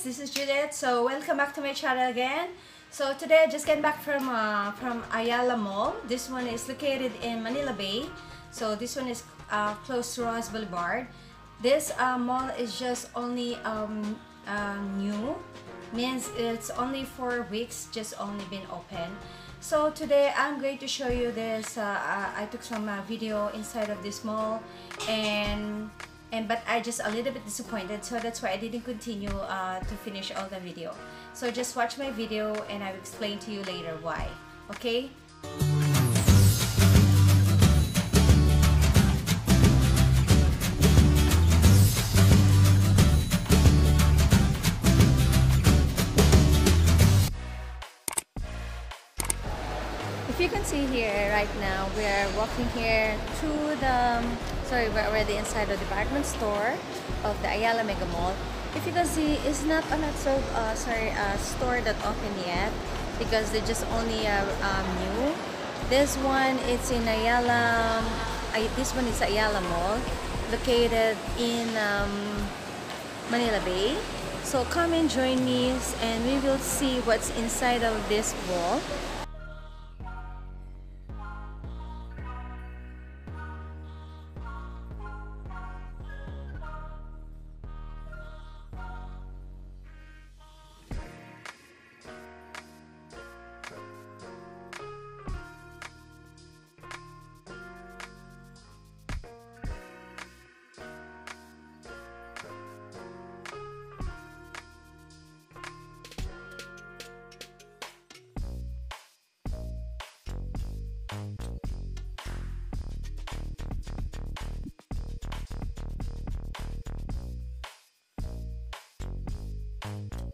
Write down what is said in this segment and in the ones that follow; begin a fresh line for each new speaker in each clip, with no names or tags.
guys, this is Juliet. So welcome back to my channel again. So today I just came back from uh, from Ayala Mall. This one is located in Manila Bay. So this one is uh, close to Roxas Boulevard. This uh, mall is just only um, uh, new, means it's only four weeks, just only been open. So today I'm going to show you this. Uh, uh, I took some video inside of this mall and and but I just a little bit disappointed so that's why I didn't continue uh, to finish all the video. So just watch my video and I will explain to you later why okay here right now. We are walking here to the sorry we're already inside the department store of the Ayala Mega Mall. If you can see it's not a lot uh, sorry uh, store that open yet because they just only uh, um, new. This one it's in Ayala I, this one is Ayala Mall located in um, Manila Bay. So come and join me and we will see what's inside of this mall you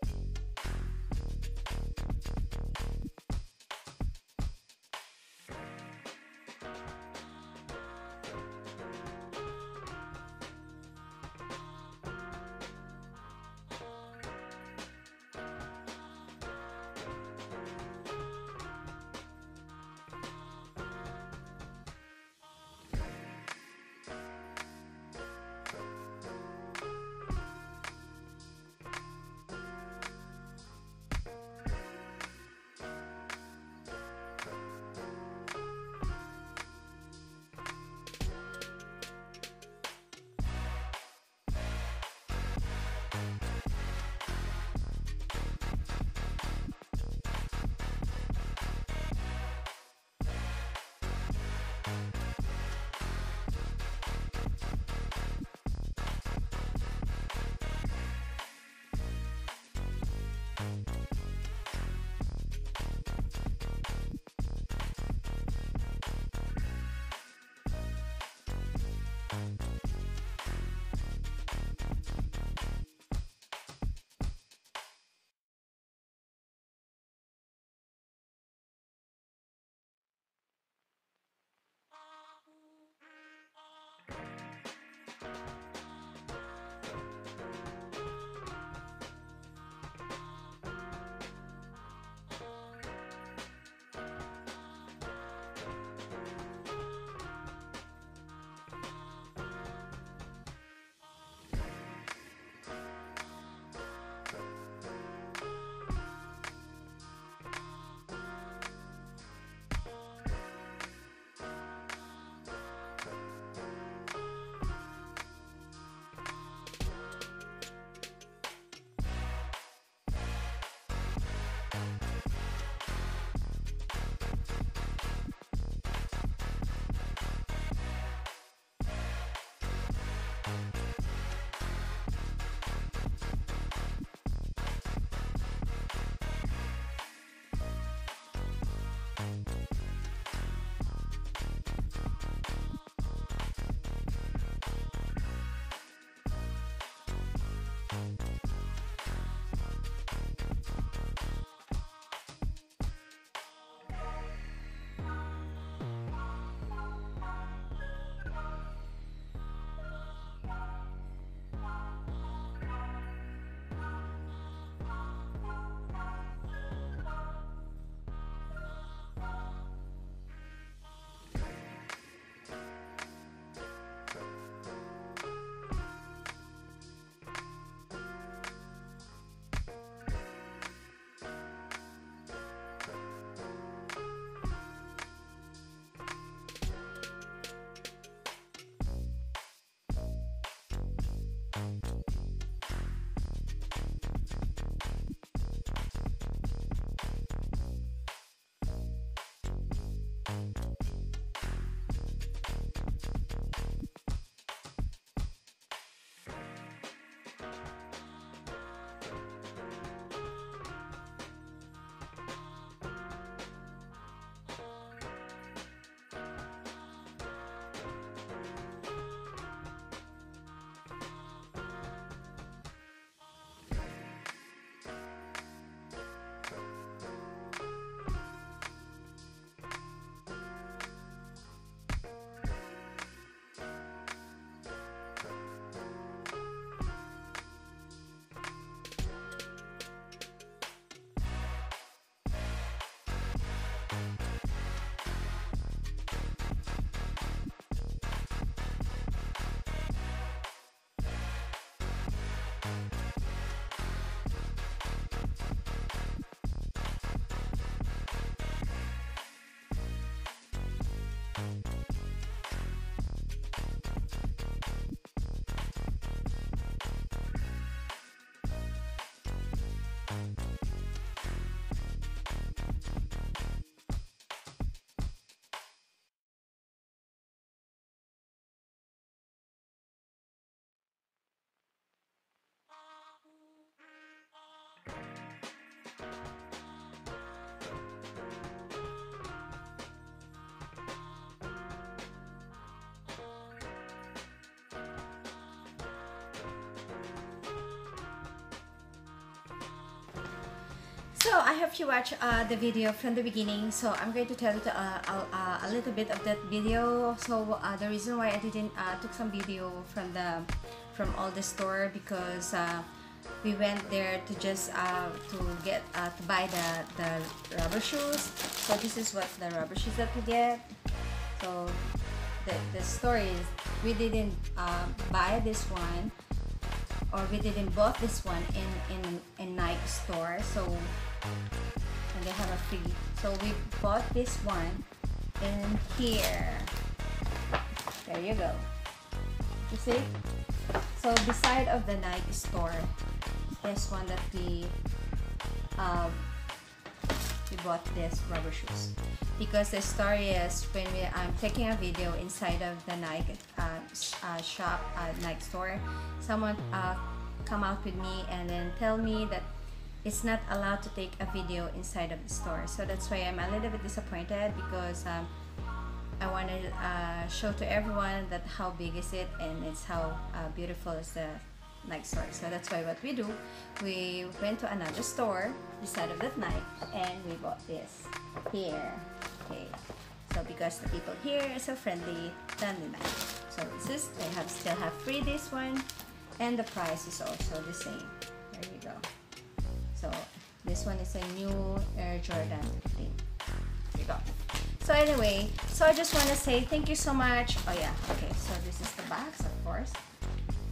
I hope you watch uh, the video from the beginning. So I'm going to tell you uh, uh, a little bit of that video. So uh, the reason why I didn't uh, took some video from the from all the store because we went there to just to get to buy the the rubber shoes. So this is what the rubber shoes that we get. So the the story is we didn't buy this one or we didn't bought this one in in in Nike store so and they have a free. So we bought this one in here. There you go. You see? So beside of the Nike store this one that we um, we bought these rubber shoes because the story is when we, I'm taking a video inside of the Nike uh, uh, shop, uh, Nike store, someone uh, come out with me and then tell me that it's not allowed to take a video inside of the store. So that's why I'm a little bit disappointed because um, I want to uh, show to everyone that how big is it and it's how uh, beautiful is the Nike store. So that's why what we do, we went to another store beside of that night and we bought this here. Okay. So because the people here are so friendly the Nike. So this is they have still have free this one and the price is also the same. There you go. So this one is a new Air Jordan 15. There you go. So anyway, so I just want to say thank you so much. Oh yeah, okay. So this is the box, of course.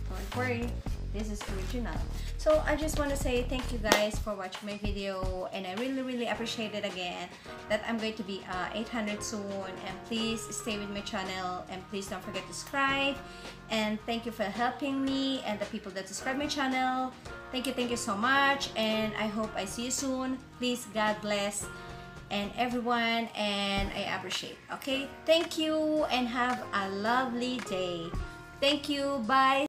Don't worry, this is original. So I just want to say thank you guys for watching my video and I really really appreciate it again that I'm going to be uh, 800 soon and please stay with my channel and please don't forget to subscribe and thank you for helping me and the people that subscribe my channel. Thank you, thank you so much and I hope I see you soon. Please God bless and everyone and I appreciate. Okay, thank you and have a lovely day. Thank you. Bye.